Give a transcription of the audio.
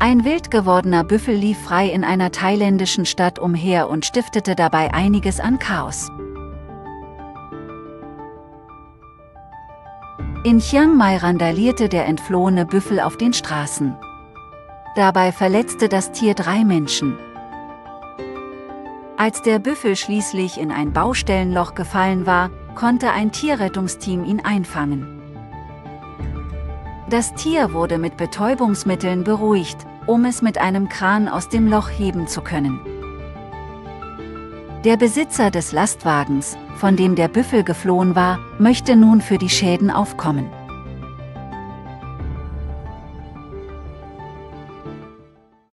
Ein wild gewordener Büffel lief frei in einer thailändischen Stadt umher und stiftete dabei einiges an Chaos. In Chiang Mai randalierte der entflohene Büffel auf den Straßen. Dabei verletzte das Tier drei Menschen. Als der Büffel schließlich in ein Baustellenloch gefallen war, konnte ein Tierrettungsteam ihn einfangen. Das Tier wurde mit Betäubungsmitteln beruhigt, um es mit einem Kran aus dem Loch heben zu können. Der Besitzer des Lastwagens, von dem der Büffel geflohen war, möchte nun für die Schäden aufkommen.